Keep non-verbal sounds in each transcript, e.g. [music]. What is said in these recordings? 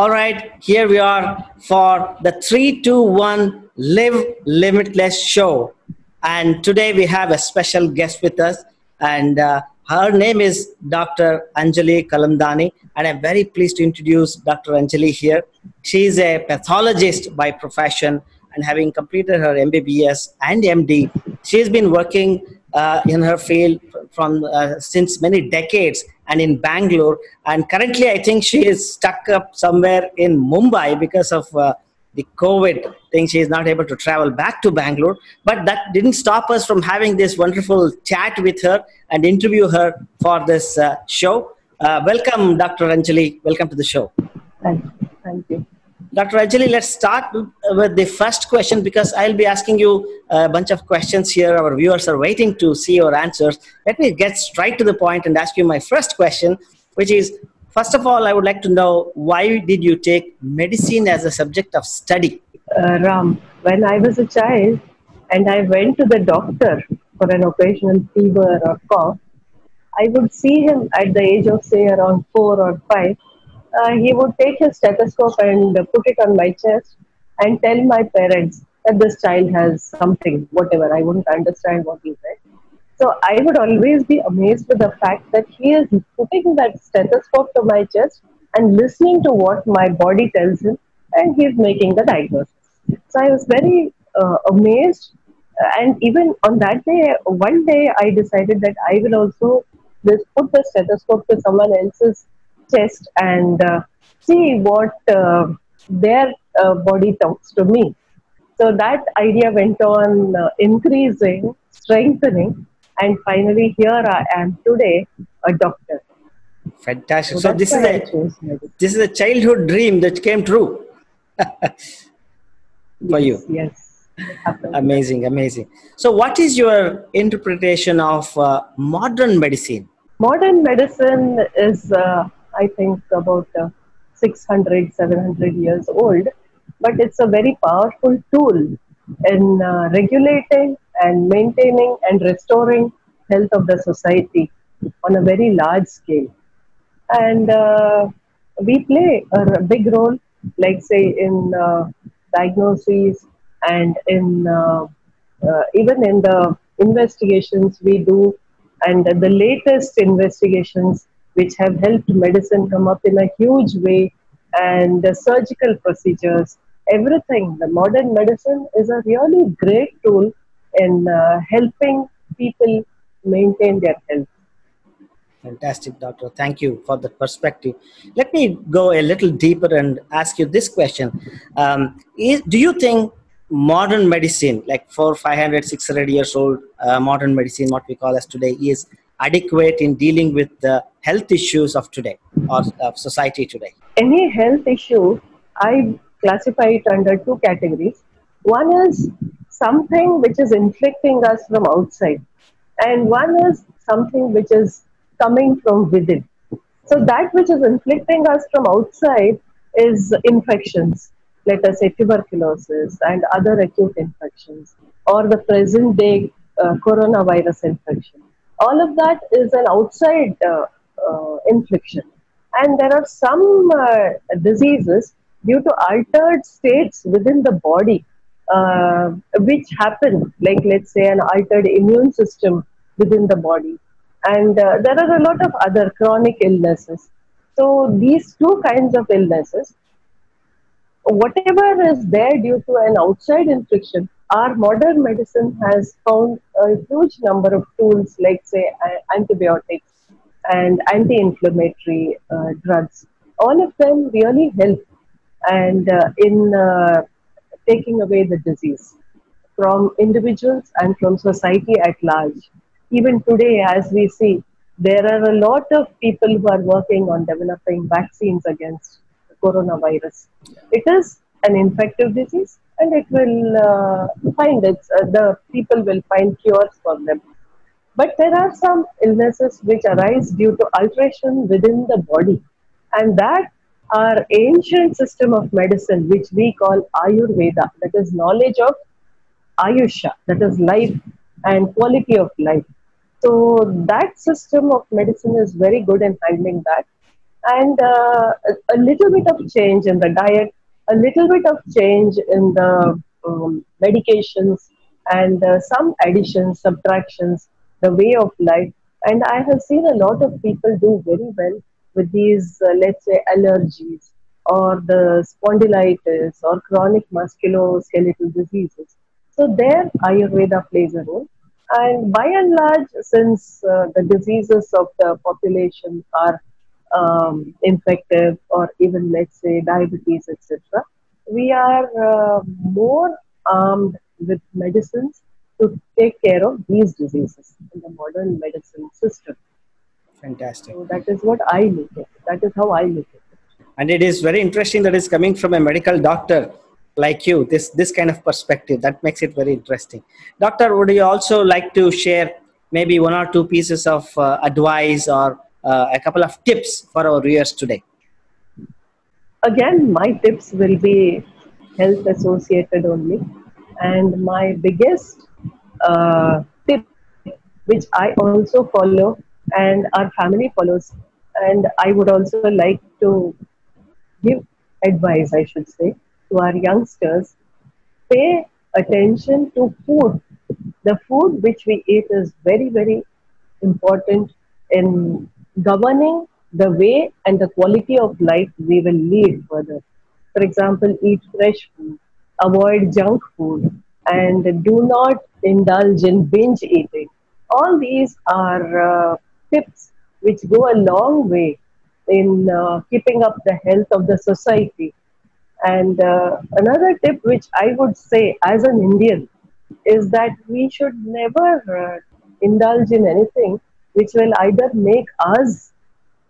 All right, here we are for the 321 Live Limitless show. And today we have a special guest with us, and uh, her name is Dr. Anjali Kalamdani. And I'm very pleased to introduce Dr. Anjali here. She is a pathologist by profession and having completed her MBBS and MD, she has been working uh, in her field from uh, since many decades and in Bangalore. And currently, I think she is stuck up somewhere in Mumbai because of uh, the COVID thing. She is not able to travel back to Bangalore. But that didn't stop us from having this wonderful chat with her and interview her for this uh, show. Uh, welcome, Dr. Anjali. Welcome to the show. Thank you. Thank you. Dr. Anjali, let's start with the first question because I'll be asking you a bunch of questions here. Our viewers are waiting to see your answers. Let me get straight to the point and ask you my first question, which is first of all, I would like to know why did you take medicine as a subject of study? Uh, Raam, when I was a child and I went to the doctor for an occasional fever or cough, I would see him at the age of, say, around four or five uh, he would take his stethoscope and put it on my chest and tell my parents that this child has something, whatever. I wouldn't understand what he said. So I would always be amazed with the fact that he is putting that stethoscope to my chest and listening to what my body tells him, and he's making the diagnosis. So I was very uh, amazed. And even on that day, one day, I decided that I will also just put the stethoscope to someone else's chest and uh, see what uh, their uh, body talks to me. So that idea went on uh, increasing, strengthening, and finally here I am today, a doctor. Fantastic. So, so this is a this is a childhood dream that came true [laughs] for yes, you. Yes. Amazing, amazing. So, what is your interpretation of uh, modern medicine? Modern medicine is uh, I think, about uh, 600, 700 years old. But it's a very powerful tool in uh, regulating and maintaining and restoring health of the society on a very large scale. And uh, we play a big role, like say in uh, diagnoses and in uh, uh, even in the investigations we do and the latest investigations which have helped medicine come up in a huge way and the surgical procedures everything. The modern medicine is a really great tool in uh, helping people maintain their health. Fantastic doctor. Thank you for the perspective. Let me go a little deeper and ask you this question. Um, is, do you think modern medicine like four 500 600 years old uh, modern medicine what we call as today is adequate in dealing with the health issues of today or of society today? Any health issue, I classify it under two categories. One is something which is inflicting us from outside, and one is something which is coming from within. So, that which is inflicting us from outside is infections, let us say tuberculosis and other acute infections, or the present day uh, coronavirus infection all of that is an outside uh, uh, infliction. And there are some uh, diseases due to altered states within the body, uh, which happen, like let's say an altered immune system within the body. And uh, there are a lot of other chronic illnesses. So these two kinds of illnesses, whatever is there due to an outside infliction, our modern medicine has found a huge number of tools like say antibiotics and anti-inflammatory uh, drugs. All of them really help and uh, in uh, taking away the disease from individuals and from society at large. Even today as we see there are a lot of people who are working on developing vaccines against coronavirus. It is an infective disease and it will uh, find it, uh, the people will find cures for them. But there are some illnesses which arise due to alteration within the body, and that our ancient system of medicine, which we call Ayurveda, that is knowledge of Ayusha, that is life and quality of life. So that system of medicine is very good in handling that. and uh, a little bit of change in the diet, a little bit of change in the um, medications, and uh, some additions, subtractions, the way of life. And I have seen a lot of people do very well with these, uh, let's say, allergies or the spondylitis or chronic musculoskeletal diseases. So there, Ayurveda plays a role. And by and large, since uh, the diseases of the population are um, infective or even, let's say, diabetes, etc., we are uh, more armed with medicines to take care of these diseases in the modern medicine system. Fantastic. So that is what I look at. That is how I look at it. And it is very interesting that it's coming from a medical doctor like you. This this kind of perspective that makes it very interesting. Doctor, would you also like to share maybe one or two pieces of uh, advice or a couple of tips for our viewers today? Again, my tips will be health associated only, and my biggest uh, tip, which I also follow and our family follows. And I would also like to give advice, I should say, to our youngsters. Pay attention to food. The food which we eat is very, very important in governing the way and the quality of life we will lead further. For example, eat fresh food, avoid junk food, and do not indulge in binge eating. All these are uh, tips which go a long way in uh, keeping up the health of the society. And uh, another tip which I would say as an Indian is that we should never uh, indulge in anything which will either make us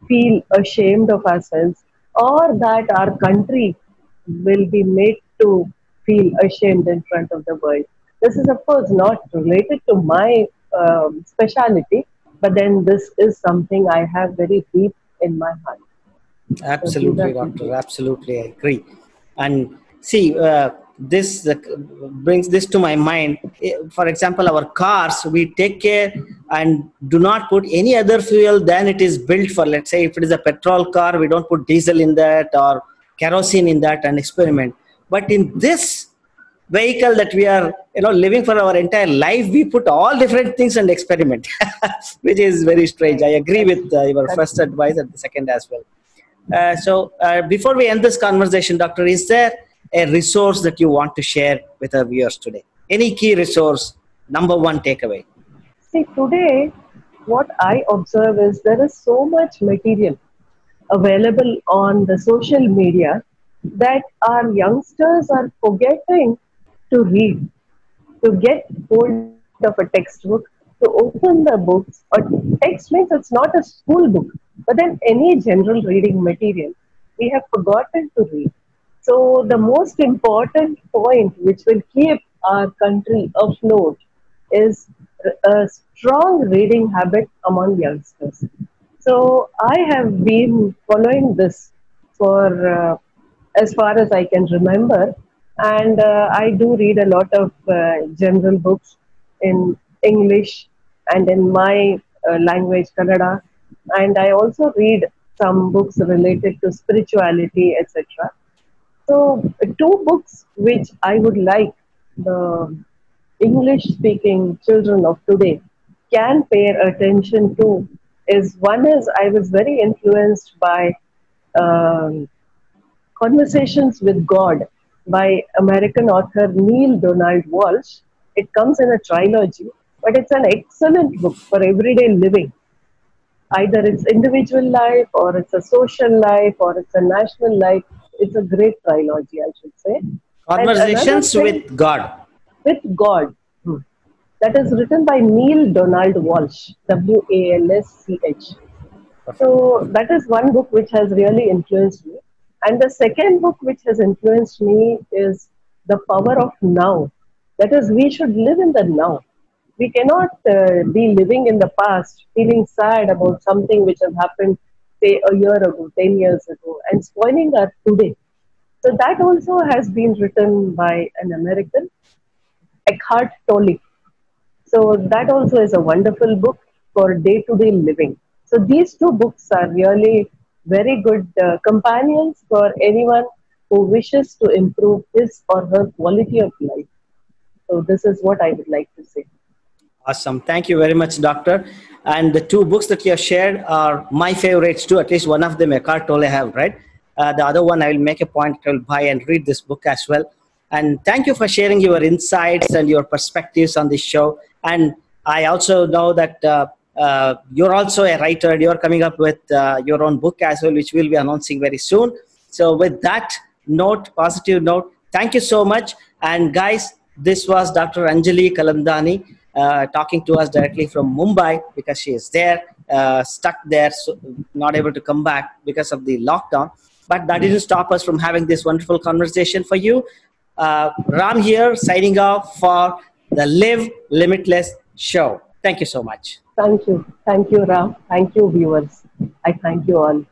feel ashamed of ourselves or that our country will be made to feel ashamed in front of the world. This is, of course, not related to my um, speciality, but then this is something I have very deep in my heart. Absolutely, so doctor. Absolutely, I agree. And see, uh, this brings this to my mind. For example, our cars, we take care and do not put any other fuel than it is built for. Let's say if it is a petrol car, we don't put diesel in that or kerosene in that and experiment. But in this vehicle that we are you know living for our entire life we put all different things and experiment [laughs] which is very strange i agree with uh, your first advice and the second as well uh, so uh, before we end this conversation doctor is there a resource that you want to share with our viewers today any key resource number one takeaway see today what i observe is there is so much material available on the social media that our youngsters are forgetting to read, to get hold of a textbook, to open the books. Or text means it's not a school book, but then any general reading material, we have forgotten to read. So the most important point which will keep our country afloat is a strong reading habit among youngsters. So I have been following this for uh, as far as I can remember and uh, I do read a lot of uh, general books in English and in my uh, language, Kannada. And I also read some books related to spirituality, etc. So, two books which I would like the English speaking children of today can pay attention to is one is I was very influenced by um, conversations with God by American author Neale Donald Walsch. It comes in a trilogy, but it's an excellent book for everyday living. Either it's individual life, or it's a social life, or it's a national life. It's a great trilogy, I should say. Conversations thing, with God. With God. Hmm. That is written by Neale Donald Walsch, W A L S C H. So that is one book which has really influenced me. And the second book which has influenced me is The Power of Now. That is, we should live in the now. We cannot uh, be living in the past, feeling sad about something which has happened, say, a year ago, 10 years ago, and spoiling our today. So that also has been written by an American, Eckhart Tolle. So that also is a wonderful book for day-to-day living. So these two books are really very good uh, companions for anyone who wishes to improve his or her quality of life. So, this is what I would like to say. Awesome. Thank you very much, Doctor. And the two books that you have shared are my favorites too. At least one of them, Eckhart Tolle, have read. Uh, the other one, I will make a point to buy and read this book as well. And thank you for sharing your insights and your perspectives on this show. And I also know that uh, uh, you're also a writer. You're coming up with uh, your own book as well, which we'll be announcing very soon. So, with that note, positive note, thank you so much. And guys, this was Dr. Anjali Kalamdani uh, talking to us directly from Mumbai because she is there, uh, stuck there, so not able to come back because of the lockdown. But that didn't stop us from having this wonderful conversation for you. Uh, Raam here, signing off for the Live Limitless show. Thank you so much. Thank you. Thank you, Raam. Thank you, viewers. I thank you all.